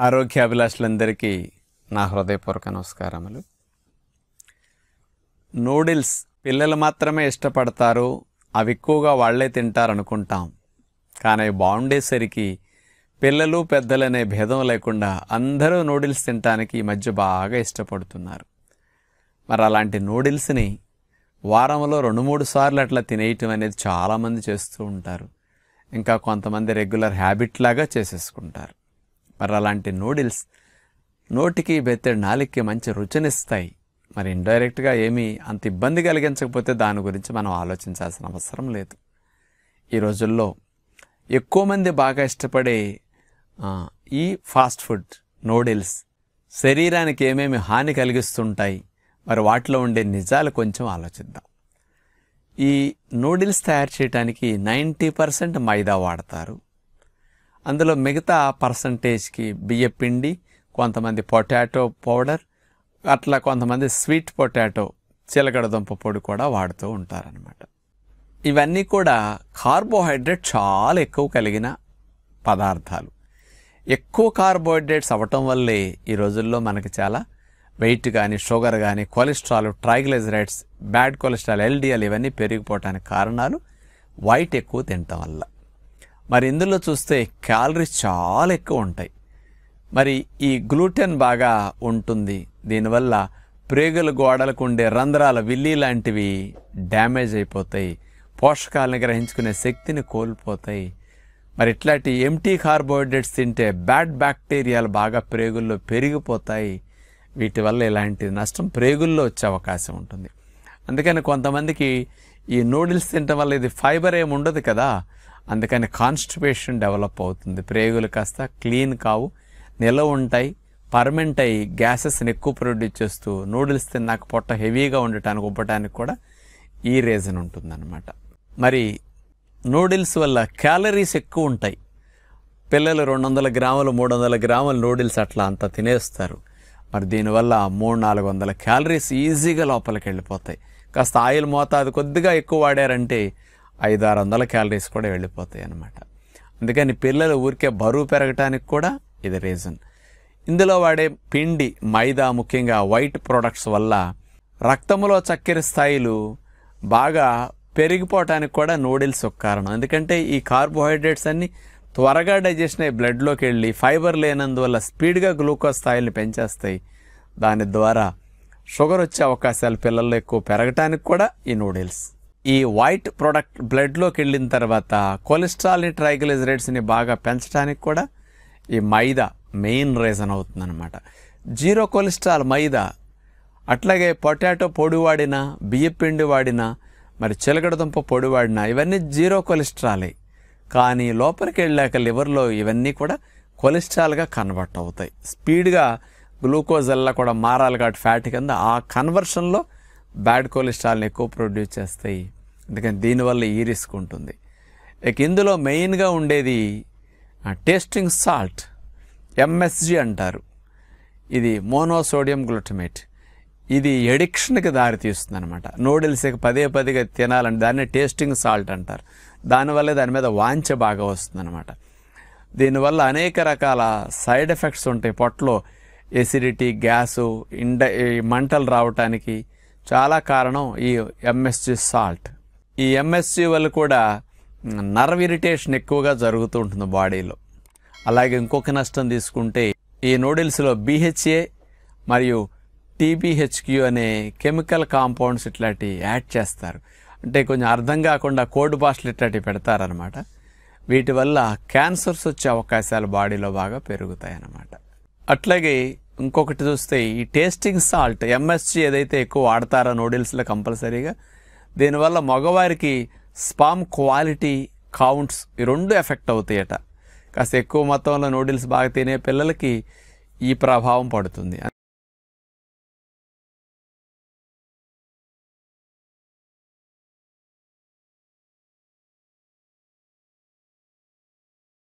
ఆరోగ్యాభిలాషులందరికీ నా హృదయపూర్వక నమస్కారములు. నూడిల్స్ పిల్లలు మాత్రమే ఇష్టపడతారు అవి ఎక్కువగా వాళ్ళే తింటారు అనుకుంటాం కానీ బాగుండేసరికి పిల్లలు పెద్దలు అనే భేదం లేకుండా అందరూ నూడిల్స్ తినడానికి ఈ మధ్య బాగా ఇష్టపడుతున్నారు. మరి అలాంటి నూడిల్స్ని వారంలో రెండు మూడు సార్లు అట్లా తినేయటం అనేది చాలామంది చేస్తూ ఉంటారు. ఇంకా కొంతమంది రెగ్యులర్ హ్యాబిట్ లాగా చేసేసుకుంటారు. మరి అలాంటి నూడిల్స్ నోటికి బెత్తడి నాలికి మంచి రుచినిస్తాయి. మరి ఇండైరెక్ట్గా ఏమీ అంత ఇబ్బంది కలిగించకపోతే దాని గురించి మనం ఆలోచించాల్సిన అవసరం లేదు. ఈ రోజుల్లో ఎక్కువ మంది బాగా ఇష్టపడే ఈ ఫాస్ట్ ఫుడ్ నూడిల్స్ శరీరానికి ఏమేమి హాని కలిగిస్తుంటాయి? మరి వాటిలో ఉండే నిజాలు కొంచెం ఆలోచిద్దాం. ఈ నూడిల్స్ తయారు చేయడానికి నైంటీ పర్సెంట్ మైదా వాడతారు. అందులో మిగతా పర్సంటేజ్కి బియ్య పిండి కొంతమంది పొటాటో పౌడర్ అట్లా కొంతమంది స్వీట్ పొటాటో చిలకడదుంప పొడి కూడా వాడుతూ ఉంటారనమాట ఇవన్నీ కూడా కార్బోహైడ్రేట్ చాలా ఎక్కువ కలిగిన పదార్థాలు. ఎక్కువ కార్బోహైడ్రేట్స్ అవ్వటం వల్లే ఈ రోజుల్లో మనకి చాలా వెయిట్ కానీ షుగర్ కానీ cholesterol triglycerides bad cholesterol LDL ఇవన్నీ పెరిగిపోవటానికి కారణాలు వైట్ ఎక్కువ తినటం వల్ల. మరి ఇందులో చూస్తే క్యాలరీస్ చాలా ఎక్కువ ఉంటాయి. మరి ఈ గ్లూటెన్ బాగా ఉంటుంది. దీనివల్ల ప్రేగుల గోడలకు ఉండే రంధ్రాల విల్లి లాంటివి డ్యామేజ్ అయిపోతాయి. పోషకాలను గ్రహించుకునే శక్తిని కోల్పోతాయి. మరి ఇట్లాంటి ఎంటీ కార్బోహైడ్రేట్స్ తింటే బ్యాడ్ బ్యాక్టీరియాలు బాగా ప్రేగుల్లో పెరిగిపోతాయి. వీటి వల్ల ఇలాంటి నష్టం ప్రేగుల్లో వచ్చే అవకాశం ఉంటుంది. అందుకని కొంతమందికి ఈ నూడిల్స్ తినటం వల్ల ఇది ఫైబర్ ఏమి ఉండదు కదా. అందుకని కాన్స్టిపేషన్ డెవలప్ అవుతుంది. ప్రేగులు కాస్త క్లీన్ కావు. నిలవ ఉంటాయి. పర్మెంట్ అయ్యి గ్యాసెస్ని ఎక్కువ ప్రొడ్యూస్ చేస్తూ నూడిల్స్ తిన్నాక పొట్ట హెవీగా ఉండటానికి ఉబ్బటానికి కూడా ఈ రీజన్ ఉంటుందన్నమాట. మరి నూడిల్స్ వల్ల క్యాలరీస్ ఎక్కువ ఉంటాయి. పిల్లలు రెండు వందల గ్రాములు మూడు వందల గ్రాములు నూడిల్స్ అట్లా అంతా తినేస్తారు. మరి దీనివల్ల మూడు నాలుగు వందల క్యాలరీస్ ఈజీగా లోపలికి వెళ్ళిపోతాయి. కాస్త ఆయిల్ మోతాదు కొద్దిగా ఎక్కువ వాడారంటే ఐదు ఆరు వందల క్యాలరీస్ కూడా వెళ్ళిపోతాయి అన్నమాట అందుకని పిల్లలు ఊరికే బరువు పెరగటానికి కూడా ఇది రీజన్ ఇందులో వాడే పిండి మైదా ముఖ్యంగా వైట్ ప్రొడక్ట్స్ వల్ల రక్తంలో చక్కెర స్థాయిలు బాగా పెరిగిపోవటానికి కూడా నూడిల్స్ ఒక కారణం. ఎందుకంటే ఈ కార్బోహైడ్రేట్స్ అన్నీ త్వరగా డైజెషన్ అయ్యి బ్లడ్లోకి వెళ్ళి ఫైబర్ లేనందువల్ల స్పీడ్గా గ్లూకోజ్ స్థాయిల్ని పెంచేస్తాయి. దాని ద్వారా షుగర్ వచ్చే అవకాశాలు పిల్లల్లో ఎక్కువ పెరగటానికి కూడా ఈ నూడిల్స్ ఈ వైట్ ప్రొడక్ట్ బ్లడ్లోకి వెళ్ళిన తర్వాత కొలెస్ట్రాల్ని ట్రైగ్లిజరైడ్స్ని బాగా పెంచడానికి కూడా ఈ మైదా మెయిన్ రీజన్ అవుతుందన్నమాట. జీరో కొలెస్ట్రాల్ మైదా అట్లాగే పొటాటో పొడి వాడినా బియ్యపిండి వాడినా మరి చిలకడదుంప పొడి వాడినా ఇవన్నీ జీరో కొలెస్ట్రాలే. కానీ లోపలికి వెళ్ళాక లివర్లో ఇవన్నీ కూడా కొలెస్ట్రాల్గా కన్వర్ట్ అవుతాయి. స్పీడ్గా గ్లూకోజ్ అల్లా కూడా మారాలి కాబట్టి ఫ్యాట్ కింద ఆ కన్వర్షన్లో బ్యాడ్ కొలెస్ట్రాల్ని ఎక్కువ ప్రొడ్యూస్ చేస్తాయి. అందుకని దీనివల్ల ఈ రిస్క్ ఉంటుంది. ఇక ఇందులో మెయిన్గా ఉండేది టేస్టింగ్ సాల్ట్ ఎంఎస్జి అంటారు. ఇది మోనోసోడియం గ్లూటమేట్. ఇది ఎడిక్షన్కి దారితీస్తుంది అనమాట నూడిల్స్ పదే పదిగా తినాలని దాన్ని టేస్టింగ్ సాల్ట్ అంటారు. దానివల్ల దాని మీద వాంఛ బాగా వస్తుందన్నమాట. దీనివల్ల అనేక రకాల సైడ్ ఎఫెక్ట్స్ ఉంటాయి. పొట్టలో ఎసిడిటీ గ్యాసు ఇండ మంటలు రావటానికి చాలా కారణం ఈ ఎంఎస్జి సాల్ట్ ఈ ఎంఎస్జి వల్ల కూడా నర్వ్ ఇరిటేషన్ ఎక్కువగా జరుగుతూ ఉంటుంది బాడీలో. అలాగే ఇంకొక నష్టం తీసుకుంటే ఈ నూడిల్స్లో బీహెచ్ఏ మరియు టీబీహెచ్క్యూ అనే కెమికల్ కాంపౌండ్స్ ఇట్లాంటి యాడ్ చేస్తారు. అంటే కొంచెం అర్థం కాకుండా కోడ్ భాషలు ఇట్లాంటివి పెడతారనమాట వీటి వల్ల క్యాన్సర్స్ వచ్చే అవకాశాలు బాడీలో బాగా పెరుగుతాయి అన్నమాట అట్లాగే ఇంకొకటి చూస్తే ఈ టేస్టింగ్ సాల్ట్ ఎంఎస్జి ఏదైతే ఎక్కువ వాడతారో నూడిల్స్లో కంపల్సరీగా దీనివల్ల మగవారికి స్పామ్ క్వాలిటీ కౌంట్స్ ఈ రెండు ఎఫెక్ట్ అవుతాయట. కాస్త ఎక్కువ మొత్తంలో నూడిల్స్ బాగా తినే పిల్లలకి ఈ ప్రభావం పడుతుంది.